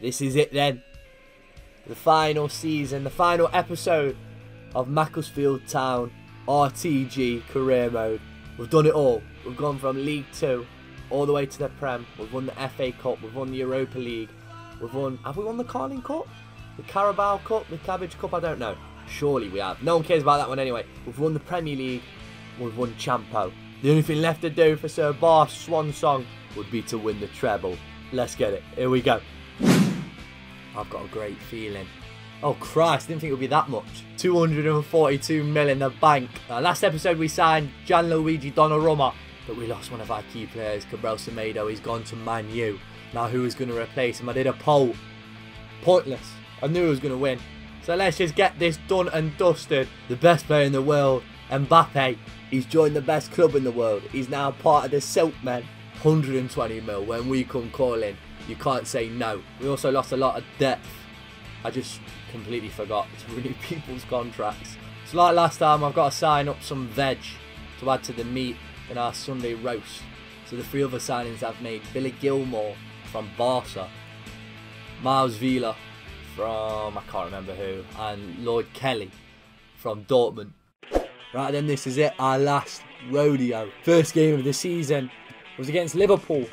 this is it then. The final season, the final episode of Macclesfield Town RTG career mode. We've done it all. We've gone from League 2 all the way to the Prem. We've won the FA Cup. We've won the Europa League. We've won. Have we won the Carling Cup? The Carabao Cup? The Cabbage Cup? I don't know. Surely we have. No one cares about that one anyway. We've won the Premier League. We've won Champo. The only thing left to do for Sir Bar's swan song would be to win the treble. Let's get it. Here we go. I've got a great feeling. Oh Christ, didn't think it would be that much. 242 mil in the bank. Uh, last episode we signed Gianluigi Donnarumma, but we lost one of our key players, Cabral Semedo. He's gone to Man U. Now who is going to replace him? I did a poll. Pointless. I knew I was going to win. So let's just get this done and dusted. The best player in the world, Mbappe. He's joined the best club in the world. He's now part of the Silkmen. 120 mil when we come calling. You can't say no. We also lost a lot of depth. I just completely forgot to renew people's contracts. So like last time, I've got to sign up some veg to add to the meat in our Sunday roast. So the three other signings I've made, Billy Gilmour from Barca, Miles Villa from, I can't remember who, and Lloyd Kelly from Dortmund. Right then, this is it, our last rodeo. First game of the season was against Liverpool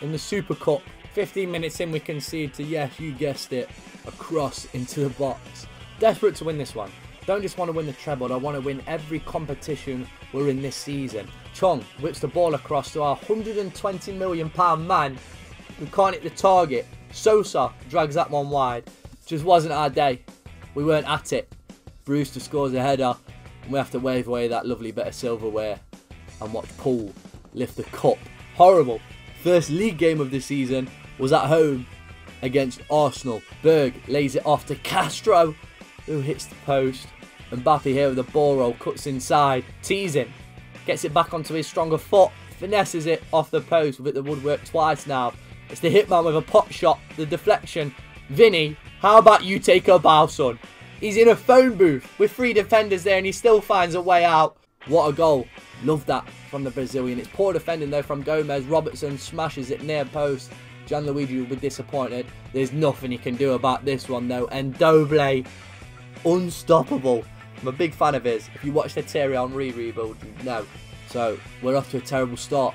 in the Super Cup. 15 minutes in, we concede to, yes, you guessed it, a cross into the box. Desperate to win this one. Don't just want to win the treble, I want to win every competition we're in this season. Chong whips the ball across to our £120 million man who can't hit the target. Sosa drags that one wide. Just wasn't our day. We weren't at it. Brewster scores a header and we have to wave away that lovely bit of silverware and watch Paul lift the cup. Horrible. First league game of the season was at home against Arsenal. Berg lays it off to Castro, who hits the post. And Mbappe here with the ball roll, cuts inside, teasing, gets it back onto his stronger foot, finesses it off the post. We've the woodwork twice now. It's the hitman with a pop shot, the deflection. Vinny, how about you take a bow, son? He's in a phone booth with three defenders there and he still finds a way out. What a goal. Love that from the Brazilian. It's poor defending though from Gomez. Robertson smashes it near post. Gianluigi will be disappointed. There's nothing he can do about this one though. And Doble, unstoppable. I'm a big fan of his. If you watch the Thierry Henry rebuild, you know. So we're off to a terrible start.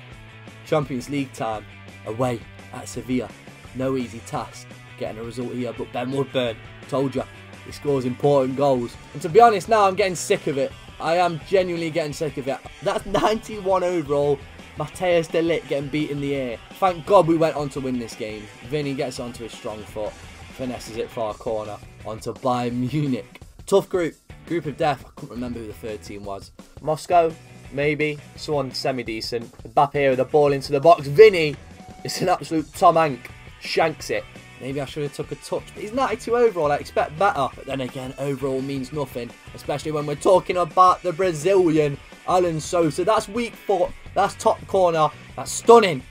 Champions League time, away at Sevilla. No easy task getting a result here, but Ben Woodburn, told you, he scores important goals. And to be honest, now I'm getting sick of it. I am genuinely getting sick of it. That's 91 overall. Matthijs de Ligt getting beat in the air. Thank God we went on to win this game. Vinny gets onto his strong foot. Finesses it far corner. Onto Bayern Munich. Tough group. Group of death. I couldn't remember who the third team was. Moscow, maybe. Someone semi-decent. Mbappe with the ball into the box. Vinny, it's an absolute Tom Hank. Shanks it. Maybe I should have took a touch. But he's 92 overall. I expect better. But then again, overall means nothing. Especially when we're talking about the Brazilian Alan Sosa. That's weak foot. That's top corner. That's stunning.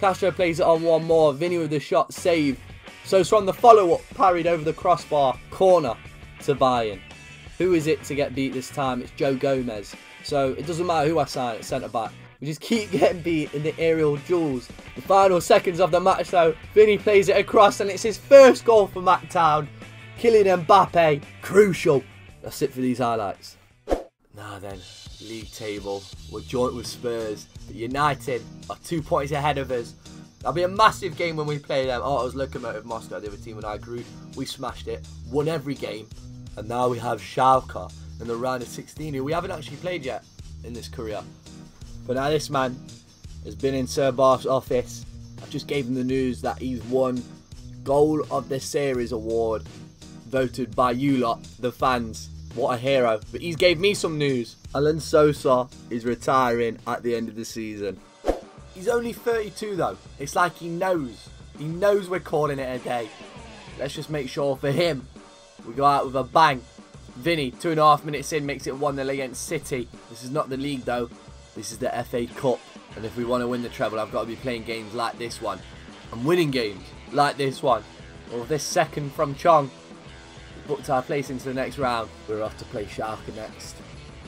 Castro plays it on one more. Vinny with the shot saved. So it's from the follow-up, parried over the crossbar. Corner to Bayern. Who is it to get beat this time? It's Joe Gomez. So it doesn't matter who I sign at centre-back. We just keep getting beat in the aerial duels. The final seconds of the match though, Vinny plays it across and it's his first goal for MacTown. Kylian Mbappe, crucial. That's it for these highlights. Now then, league table. We're joint with Spurs. But United are two points ahead of us. That'll be a massive game when we play them. Oh, it was Lokomotiv Moscow, the other team in our group. We smashed it, won every game. And now we have Schalke in the round of 16, who we haven't actually played yet in this career. But now this man has been in Sir Barth's office. I just gave him the news that he's won Goal of the Series award, voted by you lot, the fans. What a hero. But he's gave me some news. Alan Sosa is retiring at the end of the season. He's only 32 though. It's like he knows. He knows we're calling it a day. Let's just make sure for him we go out with a bang. Vinny, two and a half minutes in, makes it 1-0 against City. This is not the league though. This is the FA Cup. And if we want to win the treble, I've got to be playing games like this one. And winning games like this one. Or this second from Chong. We booked our place into the next round. We're off to play Schalke next.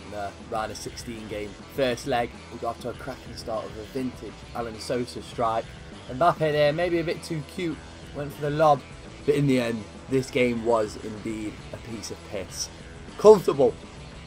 In the uh, round of 16 game. First leg, we got off to a cracking start of a vintage Alan Sosa strike. Mbappe there, maybe a bit too cute. went for the lob. But in the end, this game was indeed a piece of piss. Comfortable.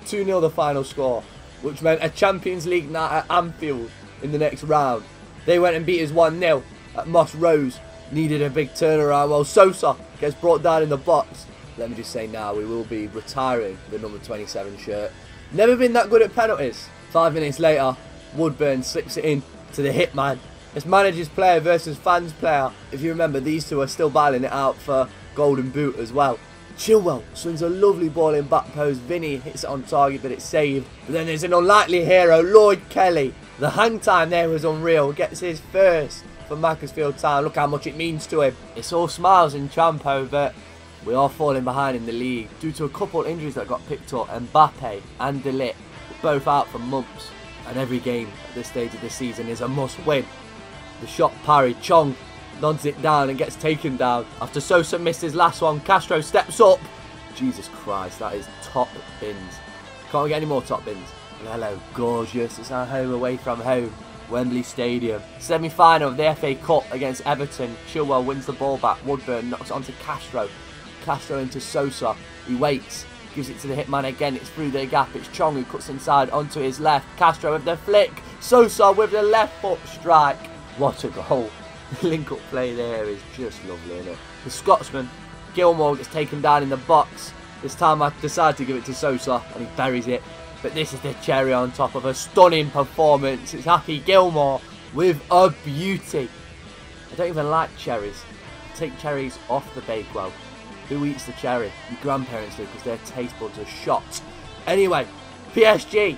2-0 the final score, which meant a Champions League night at Anfield in the next round. They went and beat us 1-0 at Moss Rose. Needed a big turnaround while Sosa gets brought down in the box. Let me just say now, we will be retiring the number 27 shirt. Never been that good at penalties. Five minutes later, Woodburn slips it in to the hitman. It's manager's player versus fans player. If you remember, these two are still battling it out for golden boot as well. Chilwell swings a lovely ball in back post. Vinny hits it on target, but it's saved. But then there's an unlikely hero, Lloyd Kelly. The hang time there was unreal. Gets his first for Macclesfield Town. Look how much it means to him. It's all smiles in Champo, but we are falling behind in the league due to a couple of injuries that got picked up. Mbappe and De Ligt both out for months. And every game at this stage of the season is a must win. The shot parry, Chong nods it down and gets taken down. After Sosa missed his last one, Castro steps up. Jesus Christ, that is top bins. Can't get any more top bins. Hello, gorgeous. It's our home away from home. Wembley Stadium. Semi-final of the FA Cup against Everton. Chilwell wins the ball back. Woodburn knocks it onto Castro. Castro into Sosa. He waits. Gives it to the hitman again. It's through the gap. It's Chong who cuts inside onto his left. Castro with the flick. Sosa with the left foot strike. What a goal. The link up play there is just lovely, isn't it? The Scotsman, Gilmour, gets taken down in the box. This time I decide to give it to Sosa and he buries it. But this is the cherry on top of a stunning performance. It's Happy Gilmour with a beauty. I don't even like cherries. I take cherries off the bakewell. Who eats the cherry? Your grandparents do because their taste buds are shot. Anyway, PSG,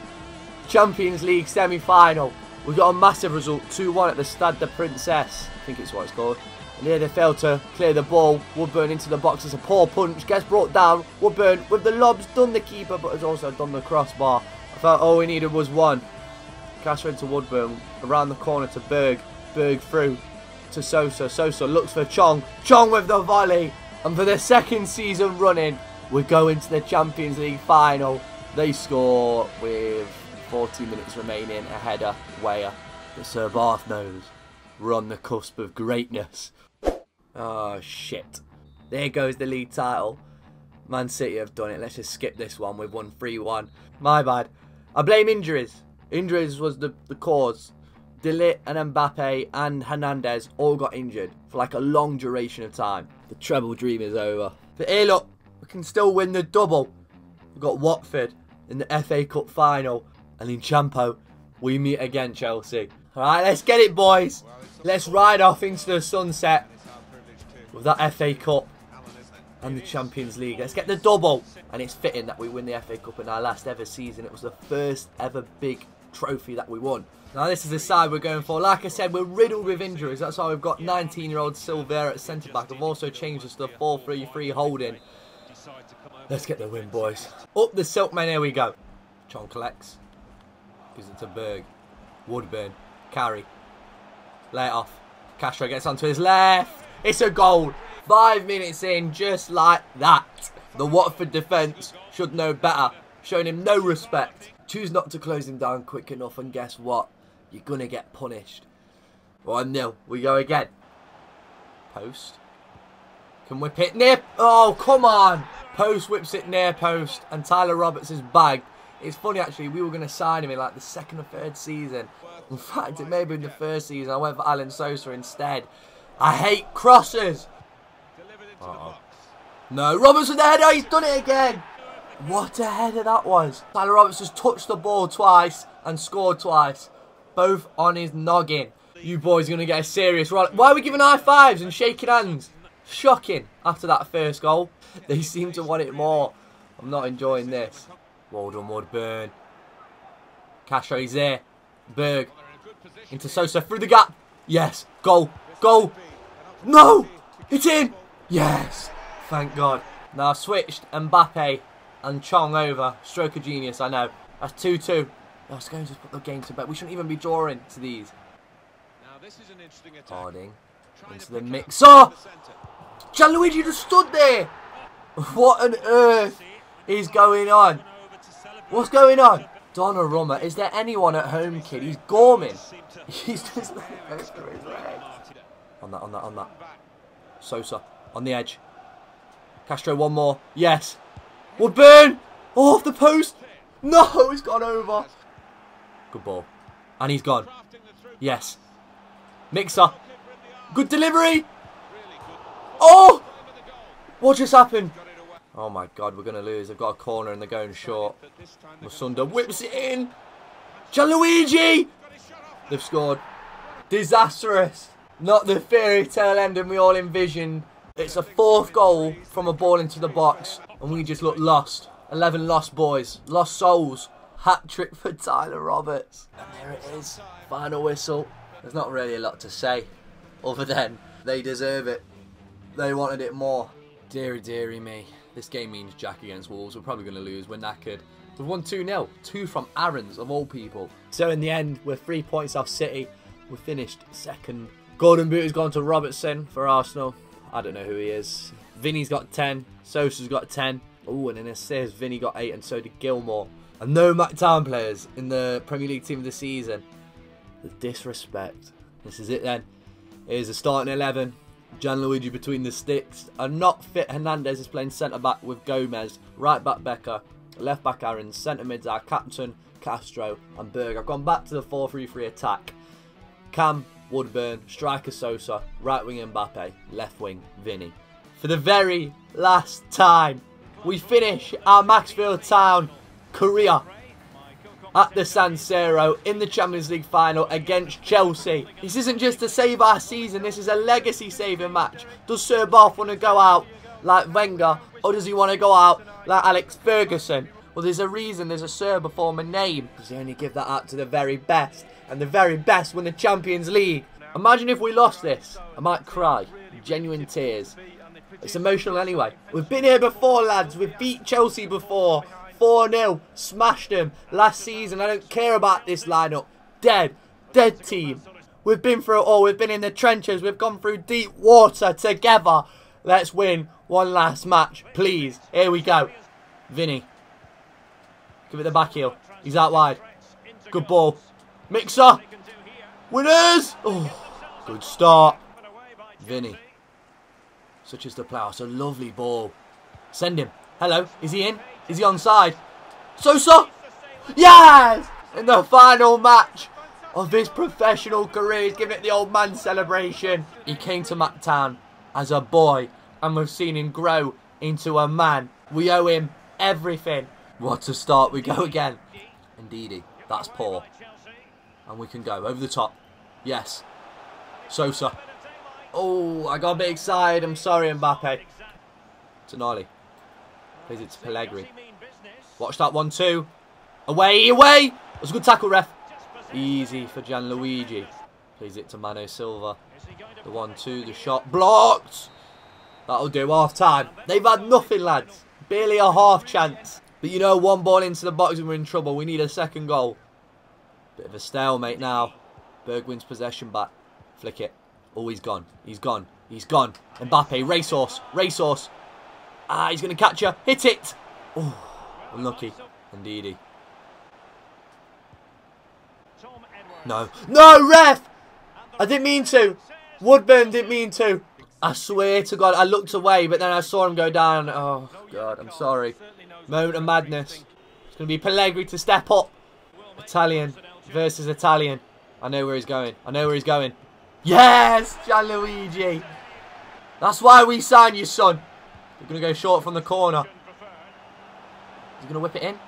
Champions League semi-final. We got a massive result, 2-1 at the Stade de Princess. I think it's what it's called. And here they failed to clear the ball. Woodburn into the box It's a poor punch. Gets brought down. Woodburn with the lobs. Done the keeper, but has also done the crossbar. I thought all we needed was one. Castro into Woodburn. Around the corner to Berg. Berg through to Sosa. Sosa looks for Chong. Chong with the volley. And for the second season running, we go into the Champions League final. They score with 40 minutes remaining. A header. Weah. The Sir Bath knows. We're on the cusp of greatness. Oh, shit. There goes the league title. Man City have done it. Let's just skip this one. We've won 3-1. My bad. I blame injuries. Injuries was the, the cause. De Ligt and Mbappe and Hernandez all got injured for like a long duration of time. The treble dream is over. But here, look, we can still win the double. We've got Watford in the FA Cup final. And in Champo, we meet again Chelsea. Alright, let's get it, boys. Let's ride off into the sunset with that FA Cup and the Champions League. Let's get the double. And it's fitting that we win the FA Cup in our last ever season. It was the first ever big trophy that we won. Now this is the side we're going for. Like I said, we're riddled with injuries. That's why we've got 19-year-old Silvera at centre-back. I've also changed us to the 4-3-3 holding. Let's get the win, boys. Up the Silkmen, here we go. Chong collects. Gives it to Berg. Woodburn. Carry. Lay it off. Castro gets onto his left. It's a goal. Five minutes in, just like that. The Watford defence should know better. Showing him no respect. Choose not to close him down quick enough, and guess what? You're going to get punished. 1 0. We go again. Post. Can whip it near. Oh, come on. Post whips it near post, and Tyler Roberts is bagged. It's funny actually, we were going to sign him in like the second or third season. In fact, it may have been the first season. I went for Alan Sosa instead. I hate crosses. Uh -oh. No, Roberts with the header. He's done it again. What a header that was. Tyler Roberts has touched the ball twice and scored twice. Both on his noggin. You boys are going to get a serious roll. Why are we giving high fives and shaking hands? Shocking after that first goal. They seem to want it more. I'm not enjoying this. Well done, Woodburn. Castro, he's there. Berg. Into Sosa through the gap. Yes. Goal. Goal. No. It's in. Yes. Thank God. Now switched Mbappe and Chong over. Stroke of genius, I know. That's 2-2. I was going to put the game to bed. We shouldn't even be drawing to these. now this is an interesting Harding into the mix. Oh! Gianluigi just stood there. What on earth is going on? What's going on? Donna Donnarumma, is there anyone at home, kid? He's gorming. He's just on that, on that, on that. Sosa on the edge. Castro, one more. Yes. Woodburn! Oh, off the post! No, he's gone over. Good ball. And he's gone. Yes. Mixer. Good delivery. Oh! What just happened? Oh my god, we're going to lose. They've got a corner and they're going short. Musunda whips it in. Gianluigi! They've scored. Disastrous. Not the fairy tale ending we all envisioned. It's a fourth goal from a ball into the box. And we just look lost. 11 lost boys. Lost souls. Hat trick for Tyler Roberts. And there it is. Final whistle. There's not really a lot to say. Other than they deserve it. They wanted it more. Deary, deary me. This game means Jack against Wolves. We're probably going to lose. We're knackered. We've won 2-0. Two from Aarons, of all people. So in the end, we're three points off City. We finished second. Golden Boot has gone to Robertson for Arsenal. I don't know who he is. Vinny's got 10. Sosa's got 10. Oh, and in assist, Vinny got 8 and so did Gilmour. And no McTown players in the Premier League team of the season. The disrespect. This is it then. Here's the starting 11. Gianluigi between the sticks. A not fit Hernandez is playing centre back with Gomez. Right back Becker. Left back Aaron. Centre mids are Captain, Castro and Berg. I've gone back to the 4-3-3 attack. Cam, Woodburn, striker Sosa, right wing Mbappe, left wing Vinny. For the very last time, we finish our Macclesfield Town career at the San Siro in the Champions League final against Chelsea. This isn't just to save our season, this is a legacy saving match. Does Sir Boff want to go out like Wenger or does he want to go out like Alex Ferguson? Well, there's a reason there's a Sir before my name because they only give that out to the very best and the very best win the Champions League. Imagine if we lost this. I might cry. Genuine tears. It's emotional anyway. We've been here before, lads. We've beat Chelsea before. 4-0. Smashed them last season. I don't care about this lineup. Dead. Dead team. We've been through it all. We've been in the trenches. We've gone through deep water together. Let's win one last match, please. Here we go. Vinny. Give it the back heel. He's out wide. Good ball. Mixer. Winners. Oh, good start. Vinny. Such as the plough. A lovely ball. Send him. Hello. Is he in? Is he onside? Sosa. Yes! In the final match of his professional career. He's giving it the old man celebration. He came to MacTown as a boy and we've seen him grow into a man. We owe him everything. What a start. We go again. Indeedy. That's poor. And we can go over the top. Yes. Sosa. Oh, I got a bit excited. I'm sorry, Mbappe. Tonali. Plays it to Pellegrini. Watch that one too. Away, away! It was a good tackle, ref. Easy for Gianluigi. Plays it to Mano Silva. The one, two, the shot blocked. That'll do. Half time. They've had nothing, lads. Barely a half chance. But you know, one ball into the box and we're in trouble. We need a second goal. Bit of a stalemate now. Berg wins possession back. Flick it. Oh, he's gone. He's gone. He's gone. Mbappe, racehorse. Racehorse. Ah, he's going to catch her. Hit it. Oh, unlucky. Indeedy. No. No, ref! I didn't mean to. Woodburn didn't mean to. I swear to God, I looked away, but then I saw him go down. Oh, God, I'm sorry. Moment of madness. It's going to be Pellegrini to step up. Italian versus Italian. I know where he's going. I know where he's going. Yes, Gianluigi. That's why we signed you, son. You're going to go short from the corner. He's going to whip it in.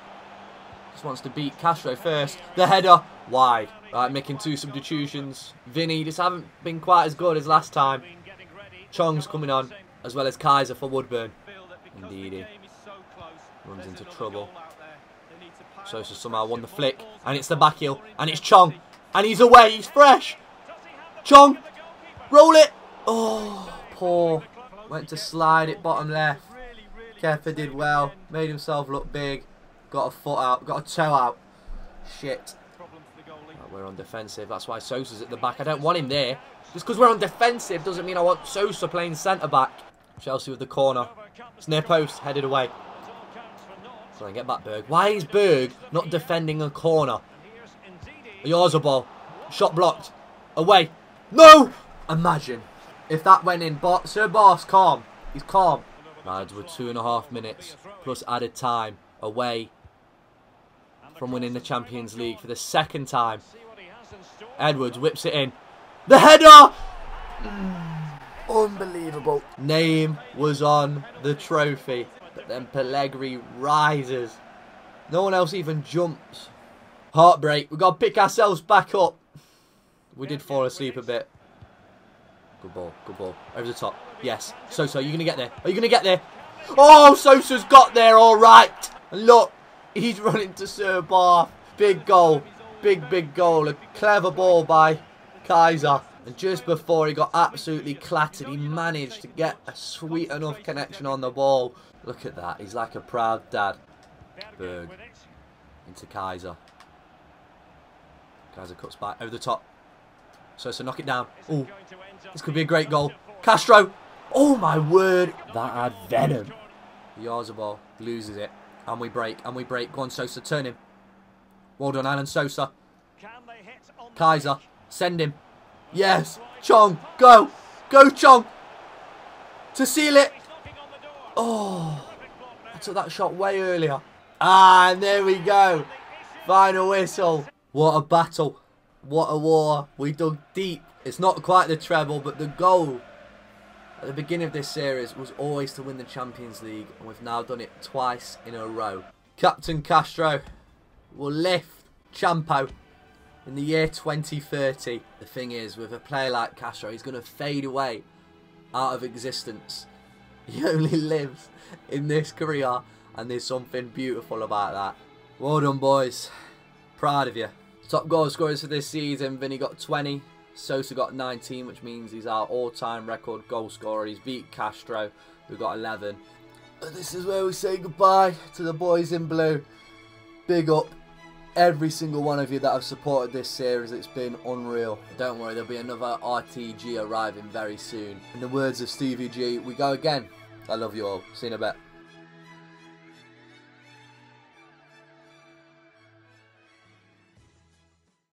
Just wants to beat Castro first. The header, wide. Right, making two substitutions. Vinny just haven't been quite as good as last time. Chong's coming on, as well as Kaiser for Woodburn. Indeed, he runs into trouble. Sosa somehow won the flick, and it's the back heel, and it's Chong, and he's away, he's fresh. Chong, roll it. Oh, poor. Went to slide it bottom left. Kepa did well, made himself look big. Got a foot out, got a toe out. Shit. we're on defensive, that's why Sosa's at the back. I don't want him there. Just because we're on defensive doesn't mean I want Sosa playing centre-back. Chelsea with the corner. It's near post, headed away. So I get back Berg. Why is Berg not defending a corner? Yours A ball. Shot blocked. Away. No! Imagine If that went in, but Sir Boss, calm. He's calm. Lads, we're two and a half minutes plus added time away from winning the Champions League for the second time. Edwards whips it in. The header! Unbelievable. Name was on the trophy. But then Pellegrini rises. No one else even jumps. Heartbreak. We've got to pick ourselves back up. We did fall asleep a bit. Good ball. Good ball. Over the top. Yes. Sosa, are you going to get there? Are you going to get there? Oh, Sosa's got there all right. And look, he's running to Sir Barth. Big goal. Big, big goal. A clever ball by Kaiser. And just before he got absolutely clattered, he managed to get a sweet enough connection on the ball. Look at that. He's like a proud dad. Into Kaiser. Kaiser cuts back. Over the top. So, so knock it down. Oh, this could be a great goal. Castro. Oh, my word. That had venom. Yarzabal loses it. And we break. And we break. Go on, Sosa. Turn him. Well done, Alan Sosa. Kaiser. Send him. Yes. Chong. Go. Go, Chong. To seal it. Oh. I took that shot way earlier. Ah, and there we go. Final whistle. What a battle. What a war. We dug deep. It's not quite the treble, but the goal at the beginning of this series was always to win the Champions League. And we've now done it twice in a row. Captain Castro will lift Champo in the year 2030. The thing is, with a player like Castro, he's going to fade away out of existence. He only lives in this career, and there's something beautiful about that. Well done, boys. Proud of you. Top goal scorers for this season, Vinny got 20. Sosa got 19, which means he's our all-time record goal scorer. He's beat Castro, who got 11. And this is where we say goodbye to the boys in blue. Big up every single one of you that have supported this series. It's been unreal. Don't worry, there'll be another RTG arriving very soon. In the words of Stevie G, we go again. I love you all. See you in a bit.